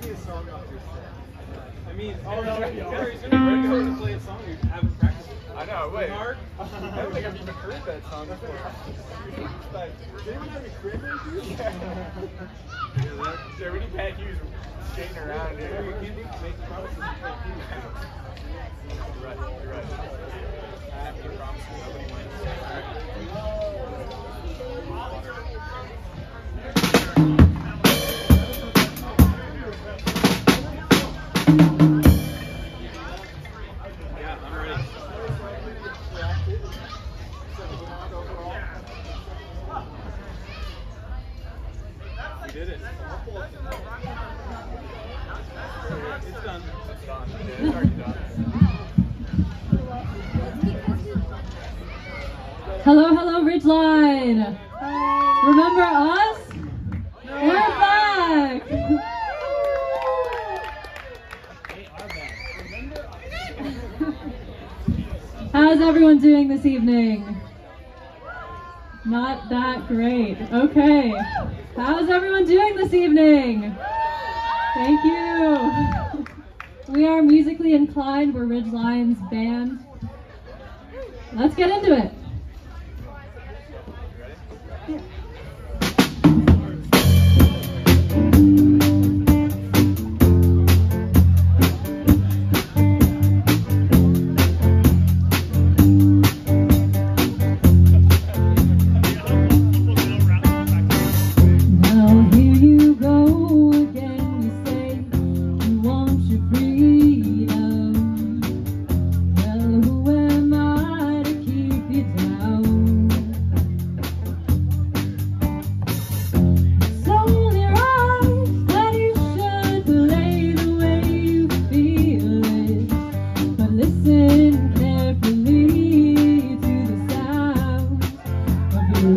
Give me a song off your set. I mean, Oh, no, Harry's no. gonna break out to play a song you haven't practiced. I know, wait. Hard. I don't think I've even heard that song before. But, Did anyone have any cranberry juice? yeah, we need Pat Hughes skating around You here. can't do- make promises you can't keep. You're right, you're right. I have to promise nobody wins. Yeah, Ridgeline. Remember us? We're back. How's everyone doing this evening? Not that great. Okay. How's everyone doing this evening? Thank you. We are musically inclined. We're Ridgeline's band. Let's get into it.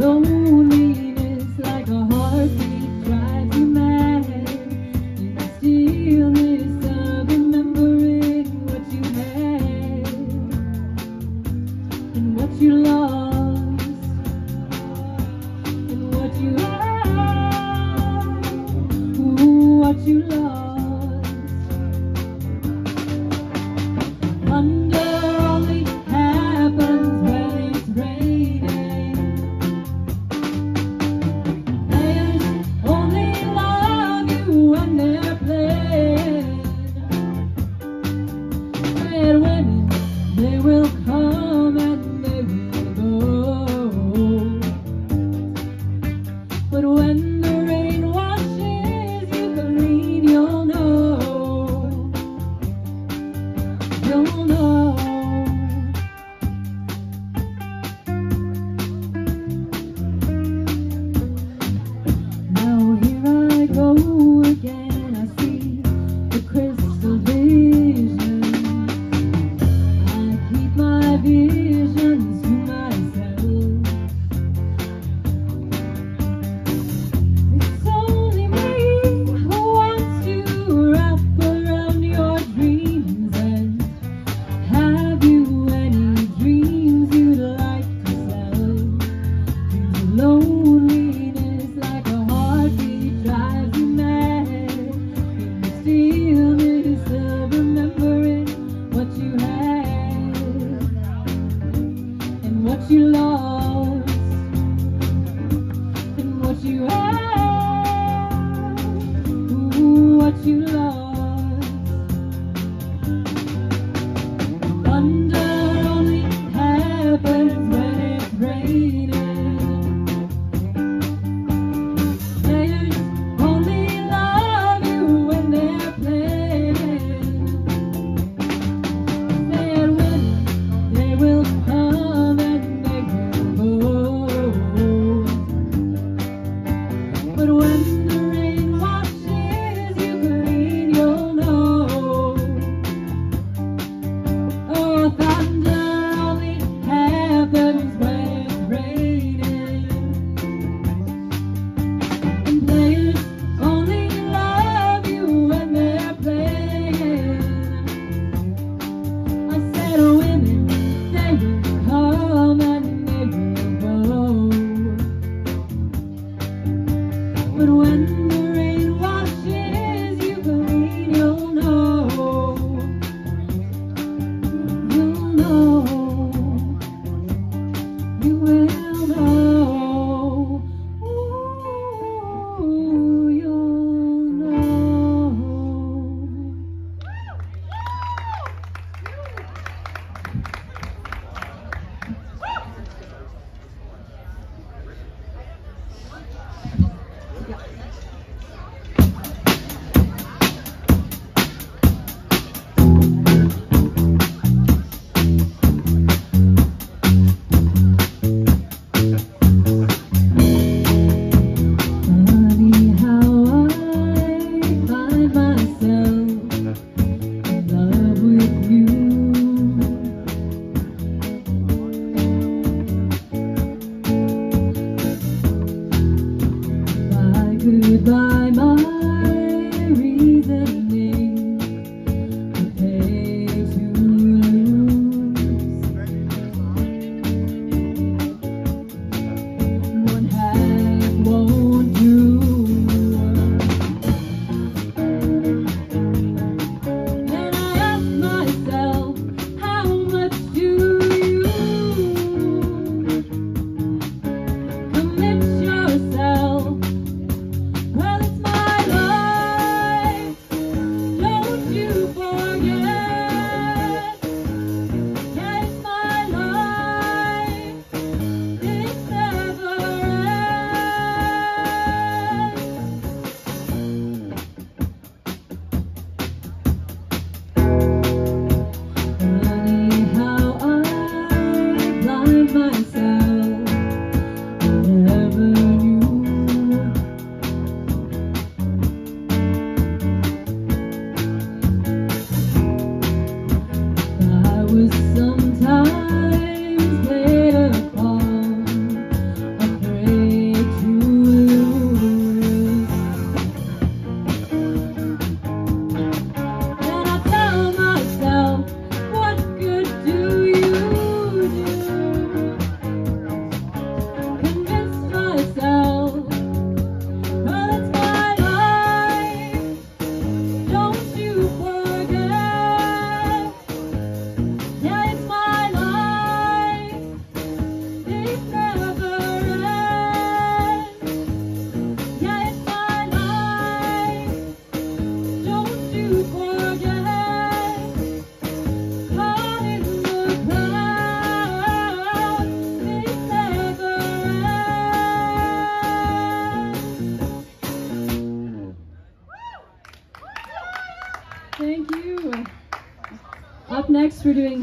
Of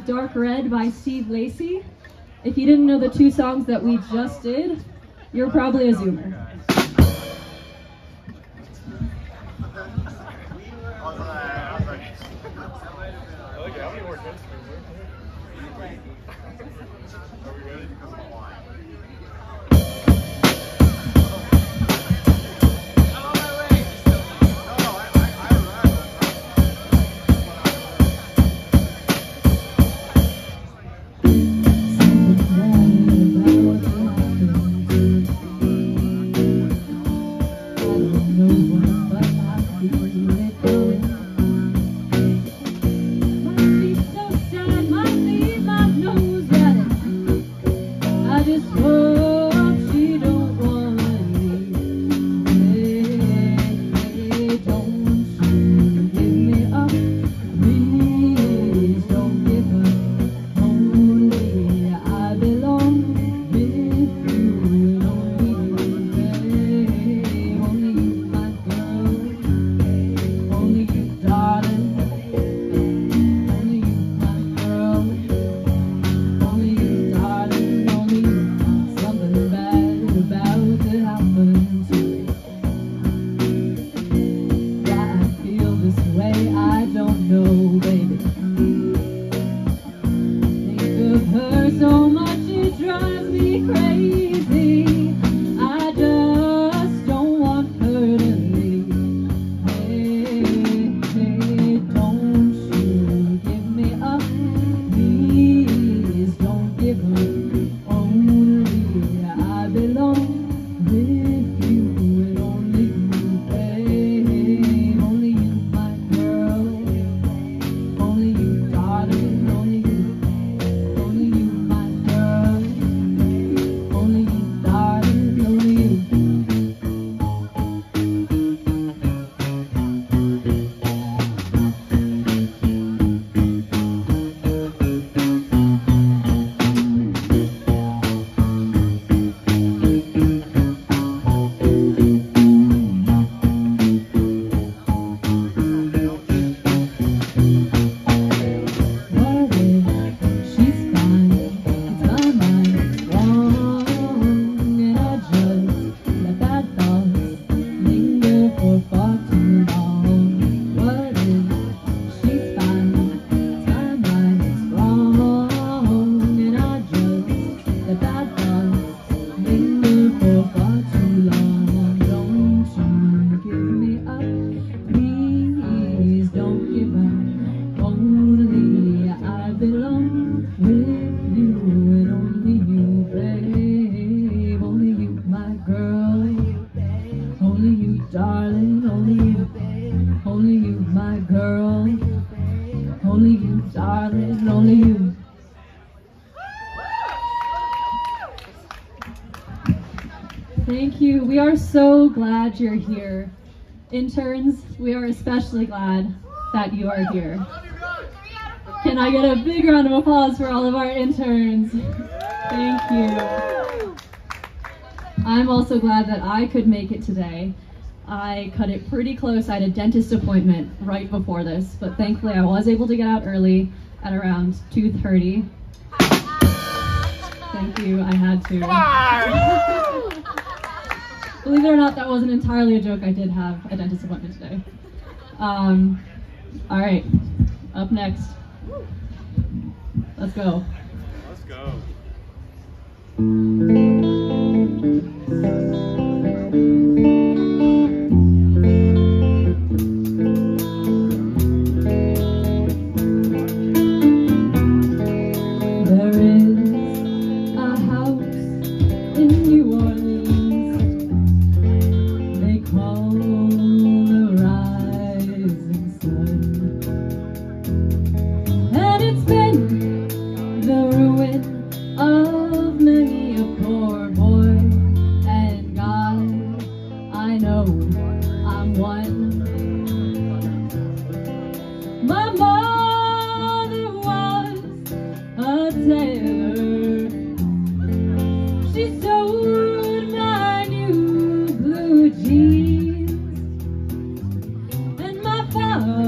Dark Red by Steve Lacy. If you didn't know the two songs that we just did, you're probably a Zoomer. glad you're here. Interns, we are especially glad that you are here. Can I get a big round of applause for all of our interns? Thank you. I'm also glad that I could make it today. I cut it pretty close. I had a dentist appointment right before this, but thankfully I was able to get out early at around 2.30. Thank you, I had to. Believe it or not, that wasn't entirely a joke. I did have a dentist appointment today. Um, all right, up next. Let's go. Let's go. love.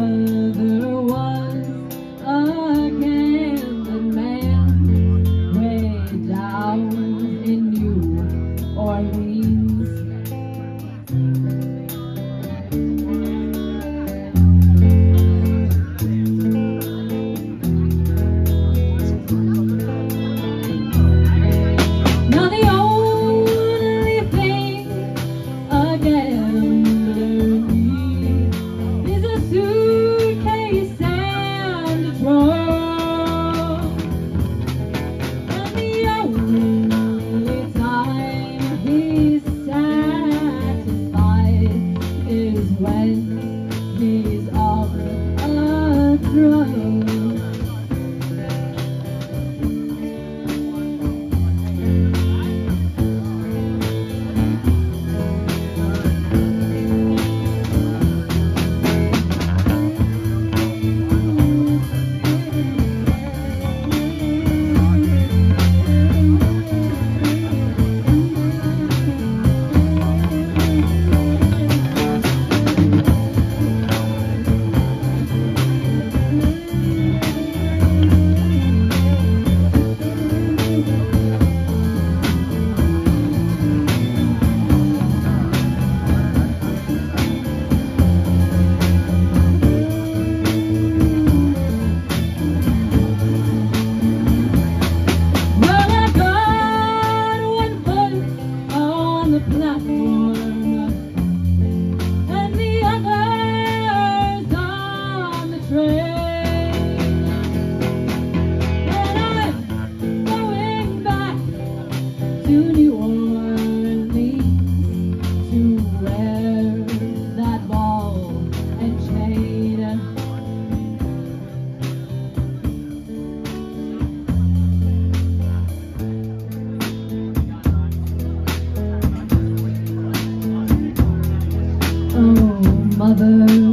Oh,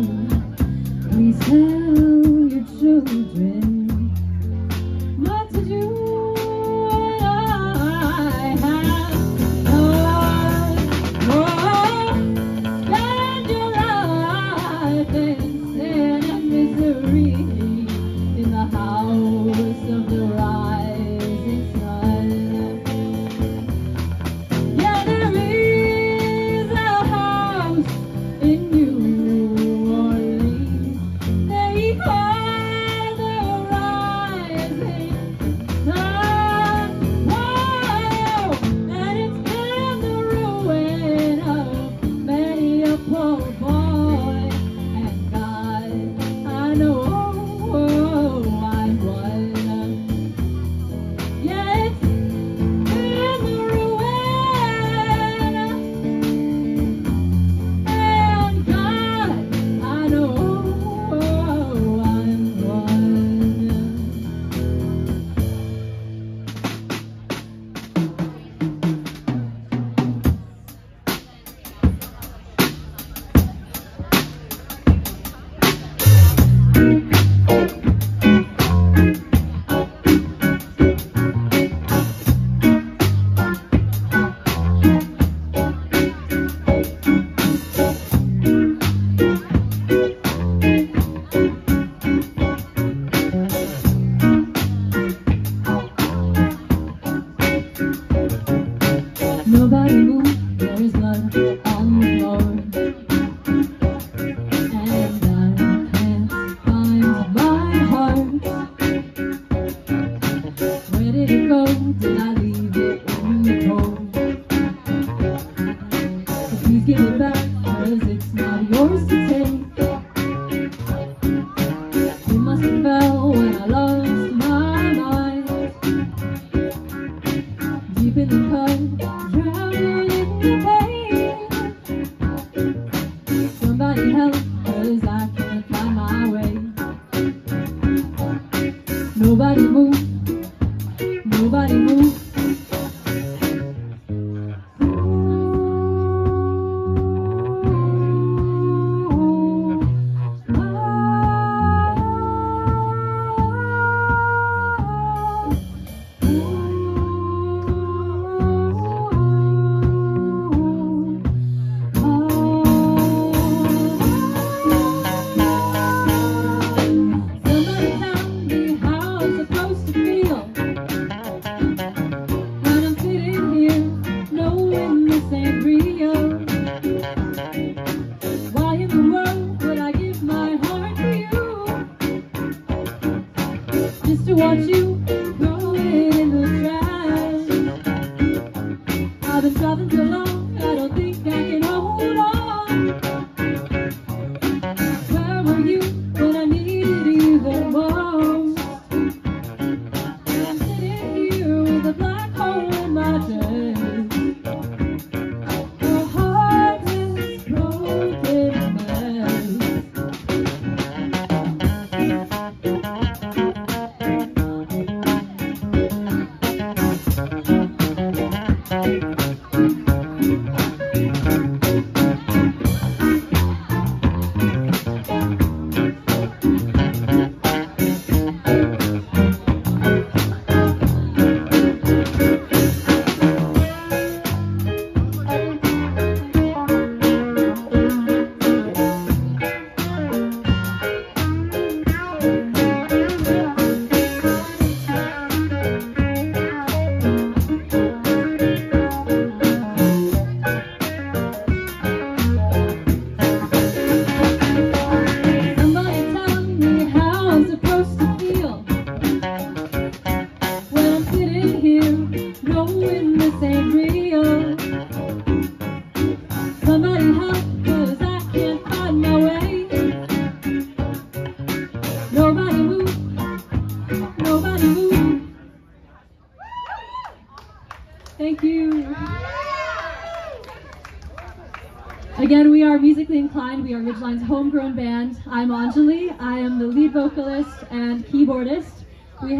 been driving so long, I don't think I can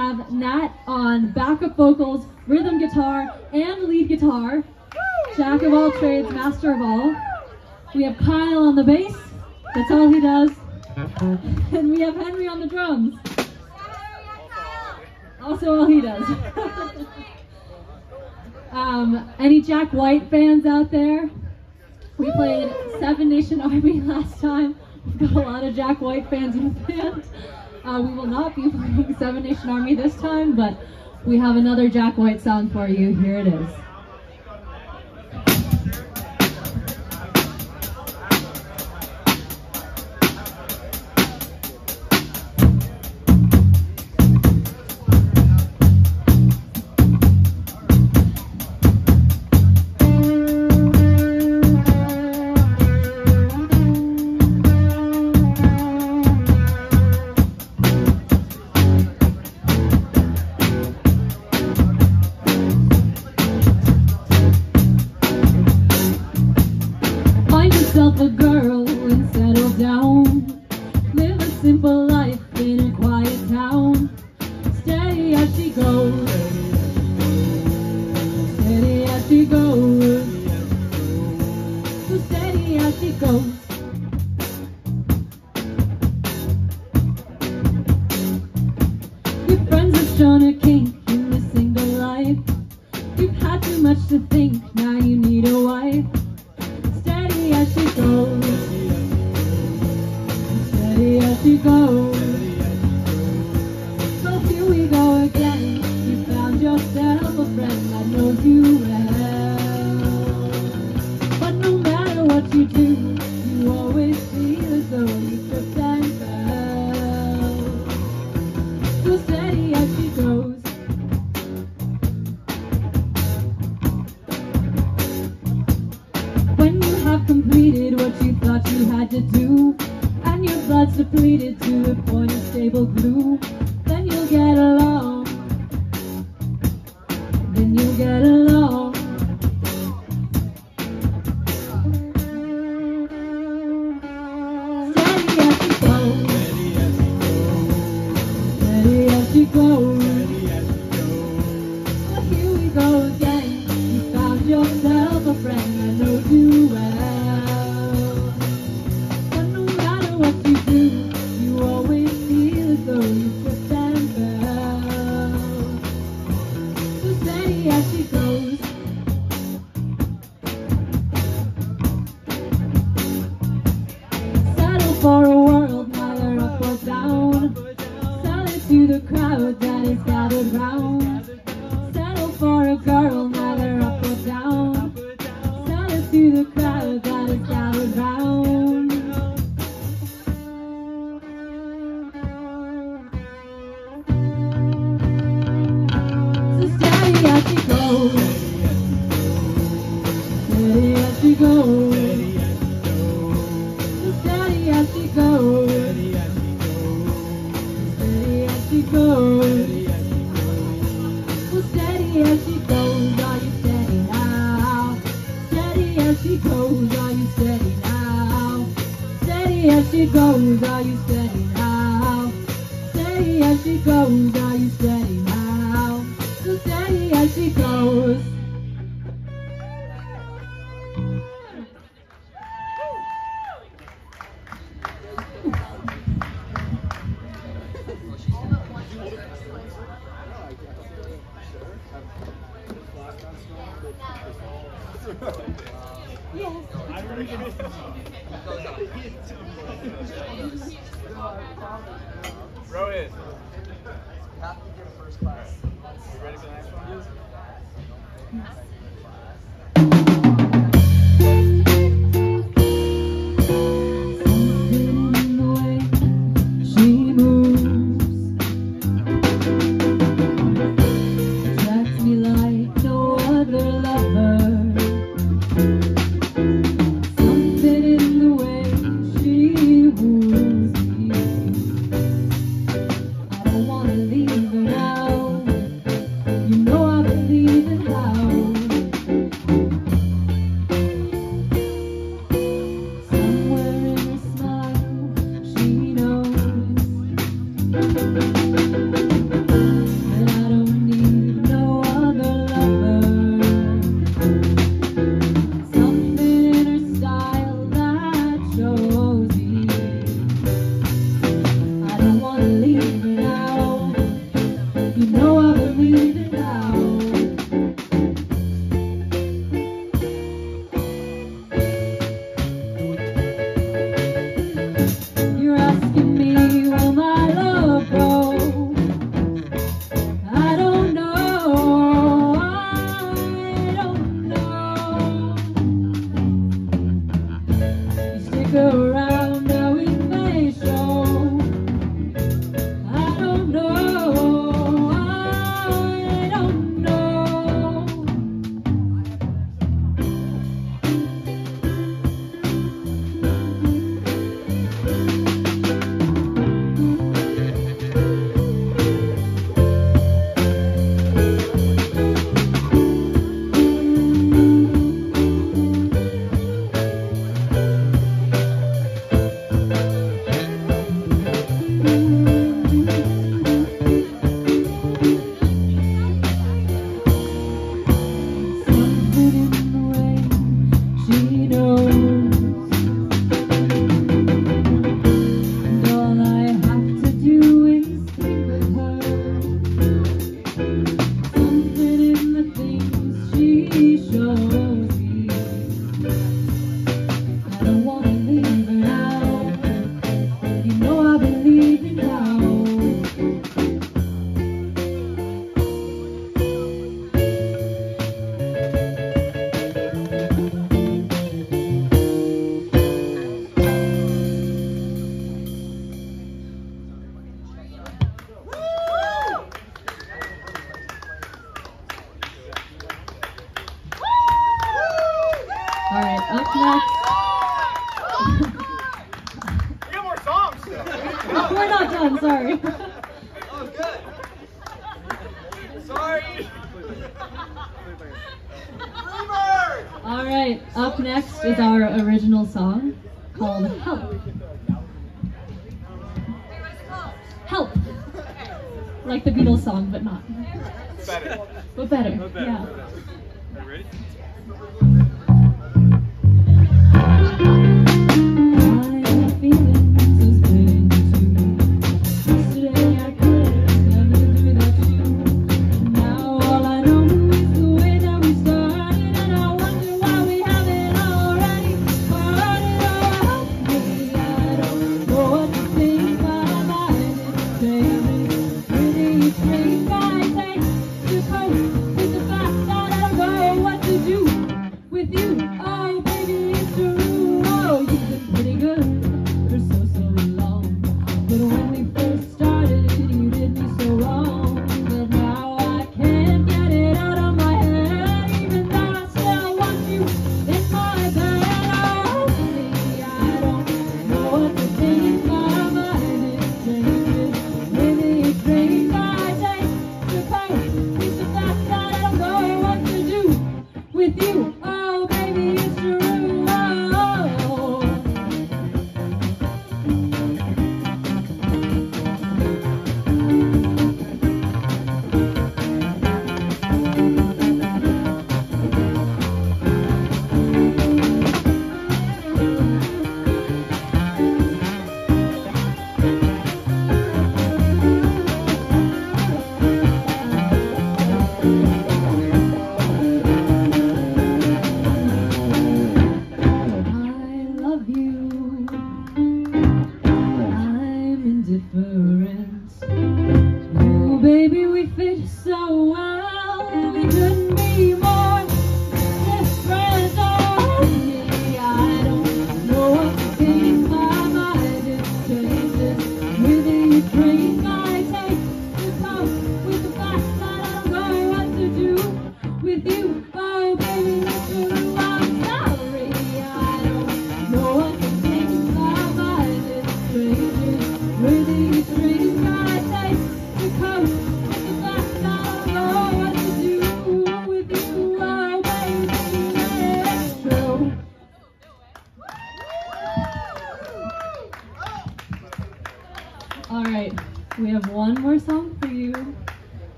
have Nat on backup vocals, rhythm guitar, and lead guitar. Jack of all trades, master of all. We have Kyle on the bass. That's all he does. And we have Henry on the drums. Also all he does. um, any Jack White fans out there? We played Seven Nation Army last time. We've got a lot of Jack White fans in the band. Uh, we will not be playing Seven Nation Army this time, but we have another Jack White song for you. Here it is. you need a wife. Steady as she goes. Steady as she goes.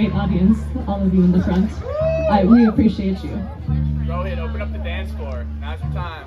great audience, all of you in the front. I, we appreciate you. Go ahead, open up the dance floor. Now's your time.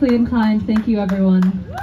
Musically inclined. Thank you, everyone.